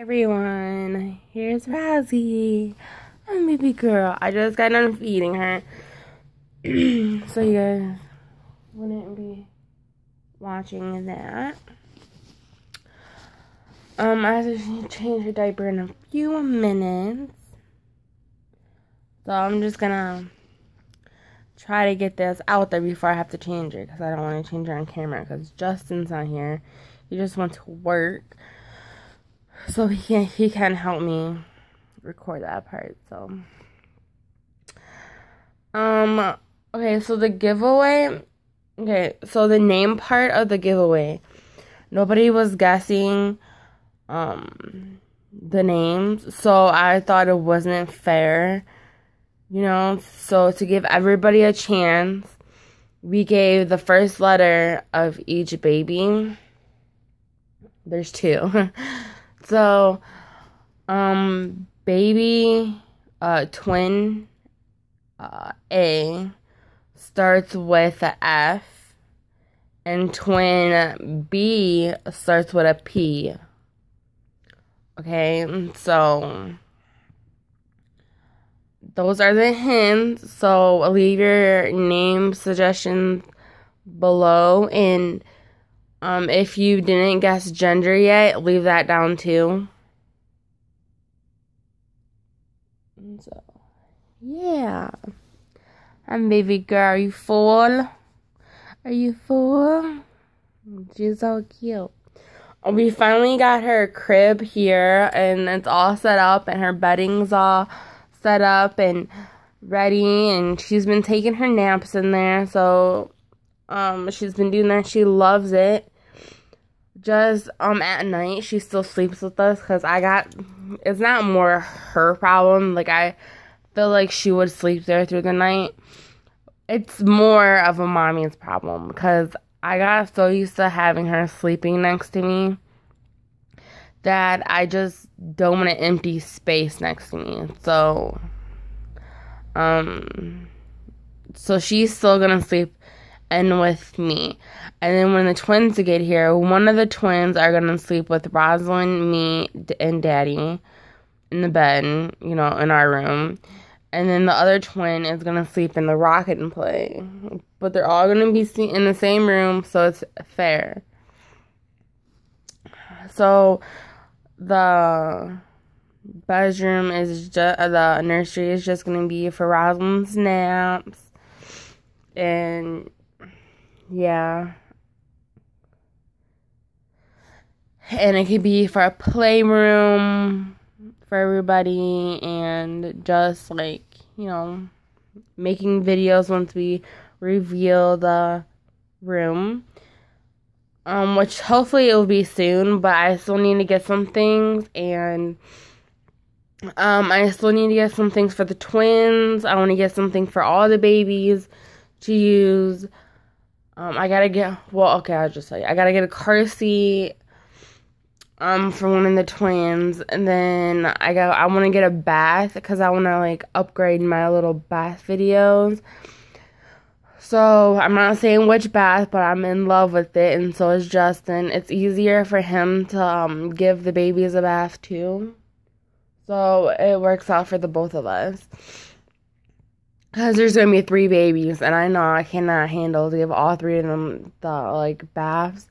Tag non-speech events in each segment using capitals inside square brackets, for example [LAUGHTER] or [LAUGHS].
everyone, here's Razzie. I'm baby girl. I just got done feeding her. [CLEARS THROAT] so you guys wouldn't be watching that. Um, I have to change her diaper in a few minutes. So I'm just gonna try to get this out there before I have to change her because I don't want to change her on camera because Justin's not here. He just went to work. So he can he can help me record that part. So um okay, so the giveaway okay, so the name part of the giveaway. Nobody was guessing um the names, so I thought it wasn't fair. You know, so to give everybody a chance, we gave the first letter of each baby. There's two. [LAUGHS] so um baby uh twin uh A starts with a F and twin B starts with a P. Okay, so those are the hints. So leave your name suggestions below and um if you didn't guess gender yet, leave that down too. So yeah. I'm baby girl. Are you full? Are you full? She's so cute. We finally got her crib here and it's all set up and her bedding's all set up and ready and she's been taking her naps in there so um she's been doing that she loves it just um at night she still sleeps with us because i got it's not more her problem like i feel like she would sleep there through the night it's more of a mommy's problem because i got so used to having her sleeping next to me that I just don't want an empty space next to me. So, um, so she's still gonna sleep in with me. And then when the twins get here, one of the twins are gonna sleep with Rosalind, me, and Daddy in the bed, you know, in our room. And then the other twin is gonna sleep in the Rock 'n Play. But they're all gonna be in the same room, so it's fair. So the bedroom is just the nursery is just gonna be for Rosalind's naps, and yeah, and it could be for a playroom for everybody, and just like you know, making videos once we reveal the room um, which hopefully it will be soon, but I still need to get some things and um, I still need to get some things for the twins. I want to get something for all the babies to use. Um, I gotta get well, okay, I'll just tell you. I gotta get a car seat um for one of the twins, and then I got I want to get a bath because I want to like upgrade my little bath videos. So I'm not saying which bath, but I'm in love with it, and so is Justin. It's easier for him to um, give the babies a bath too. So it works out for the both of us. Because there's to be three babies, and I know I cannot handle to give all three of them the like baths.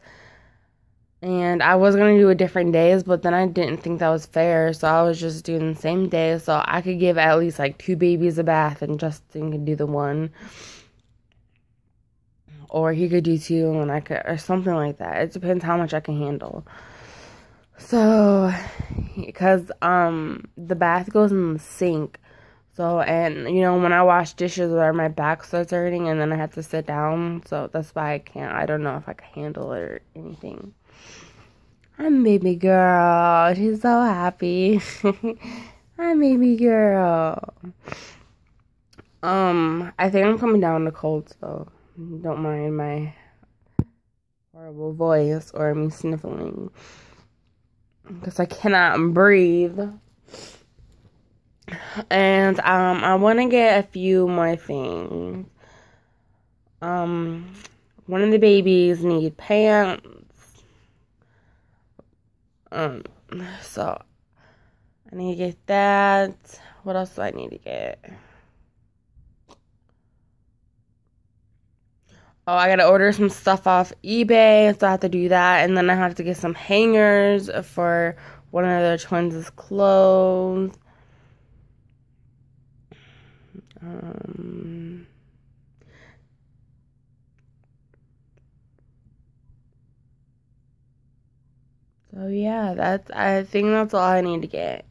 And I was to do a different days, but then I didn't think that was fair, so I was just doing the same day. So I could give at least like two babies a bath, and Justin could do the one or he could do two and I could or something like that. It depends how much I can handle. So because um the bath goes in the sink. So and you know when I wash dishes or my back starts hurting and then I have to sit down. So that's why I can't I don't know if I can handle it or anything. I'm baby girl. She's so happy. [LAUGHS] I'm baby girl. Um, I think I'm coming down the cold, so don't mind my horrible voice or me sniffling because I cannot breathe. And um, I want to get a few more things. Um, one of the babies need pants. Um, so I need to get that. What else do I need to get? Oh, I gotta order some stuff off eBay, so I have to do that. And then I have to get some hangers for one of the twins' clothes. Um, so yeah, that's I think that's all I need to get.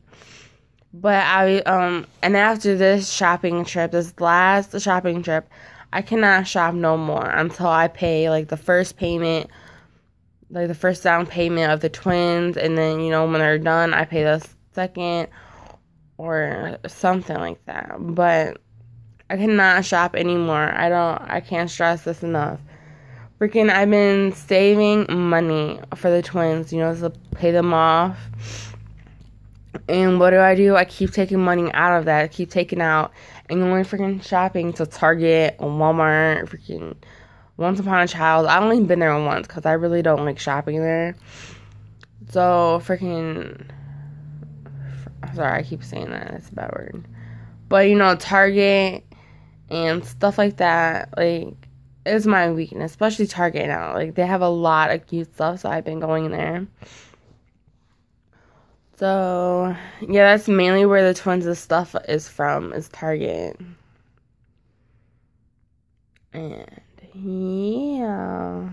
But I um and after this shopping trip, this last shopping trip, I cannot shop no more until I pay like the first payment, like the first down payment of the twins, and then you know when they're done, I pay the second or something like that. But I cannot shop anymore. I don't. I can't stress this enough. Freaking, I've been saving money for the twins, you know, to pay them off. And what do I do? I keep taking money out of that. I keep taking out and going freaking shopping to Target, Walmart, freaking Once Upon a Child. I've only been there once because I really don't like shopping there. So freaking. Sorry, I keep saying that. It's a bad word. But you know, Target and stuff like that, like, is my weakness, especially Target now. Like, they have a lot of cute stuff, so I've been going there. So, yeah, that's mainly where the twins' stuff is from, is Target. And, yeah.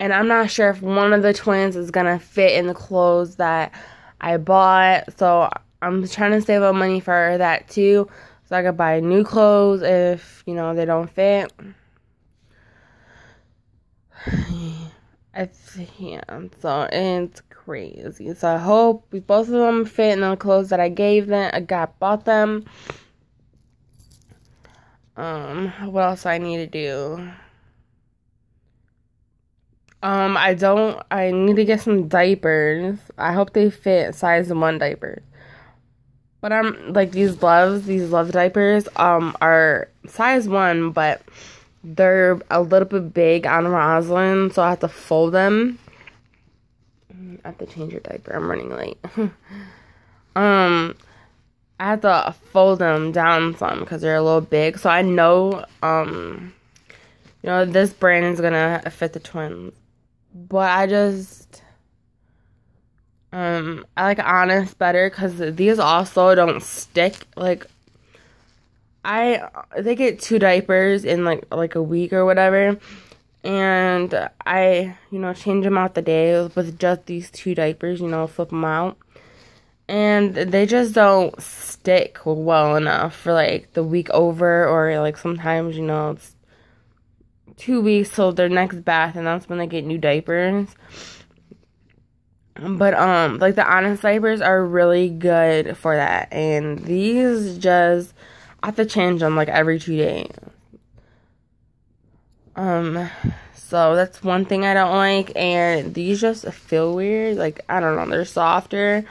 And I'm not sure if one of the twins is gonna fit in the clothes that I bought. So, I'm trying to save up money for that too. So I could buy new clothes if, you know, they don't fit. [SIGHS] I yeah, so it's crazy. So I hope both of them fit in the clothes that I gave them. I got bought them. Um, what else I need to do? Um, I don't. I need to get some diapers. I hope they fit size one diapers. But I'm like these Luvs, these love diapers, um, are size one, but they're a little bit big on Roslyn, so I have to fold them. I have to change your diaper. I'm running late. [LAUGHS] um, I have to fold them down some because they're a little big. So I know, um, you know, this brand is gonna fit the twins, but I just um, I like Honest better because these also don't stick. Like, I they get two diapers in like like a week or whatever, and I you know change them out the day with just these two diapers. You know, flip them out, and they just don't stick well enough for like the week over or like sometimes you know it's two weeks till their next bath, and that's when they get new diapers. But um like the honest diapers are really good for that. And these just I have to change them like every two days. Um so that's one thing I don't like and these just feel weird. Like I don't know, they're softer.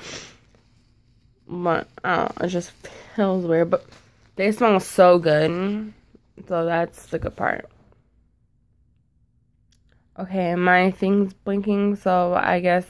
But I it just feels weird. But they smell so good. So that's the good part. Okay, my thing's blinking, so I guess